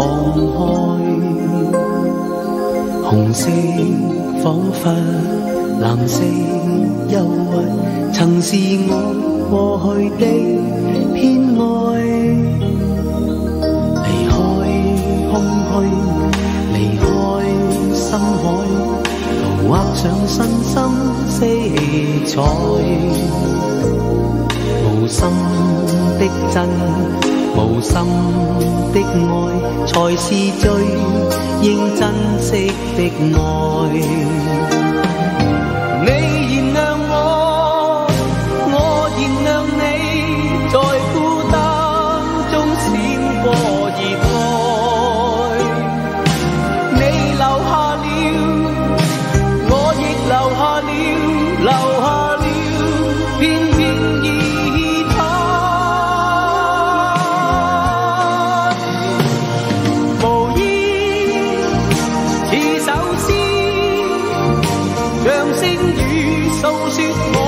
放开，红色仿佛蓝色忧郁，曾是我过去的偏爱。离开空虚，离开深海，涂画上新生色彩，无心的真。无心的爱，才是最应珍惜的爱。你 comes, he's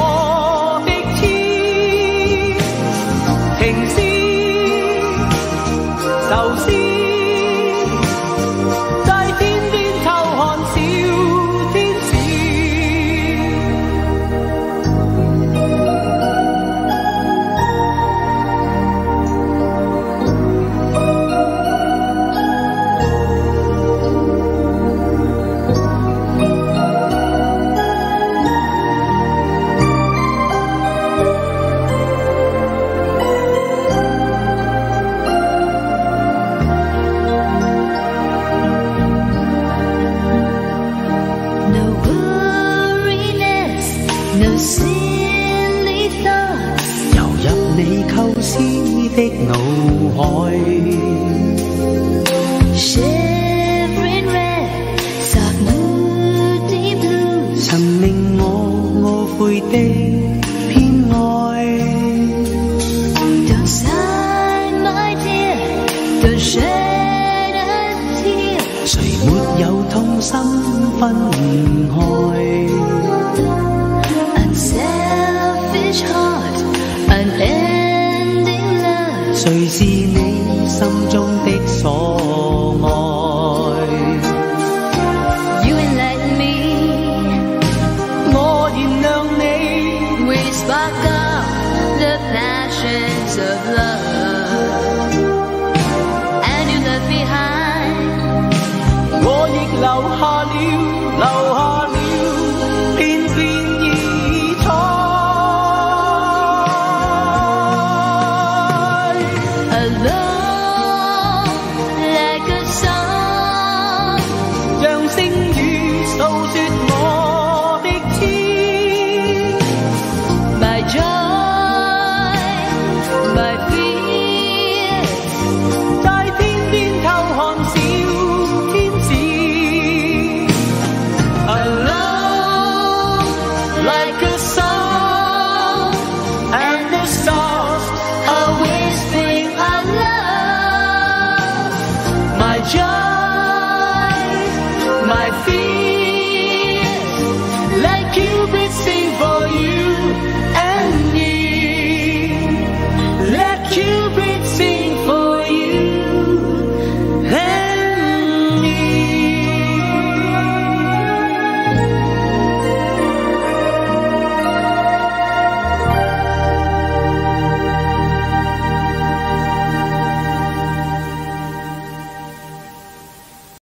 no silly thoughts. 游入你构思的脑海， Shivering red, soft moody blues. 曾令我懊悔的偏爱。 Don't sigh, my dear, don't shed a tear. 谁没有痛心分开？ unending love. 谁是你心中的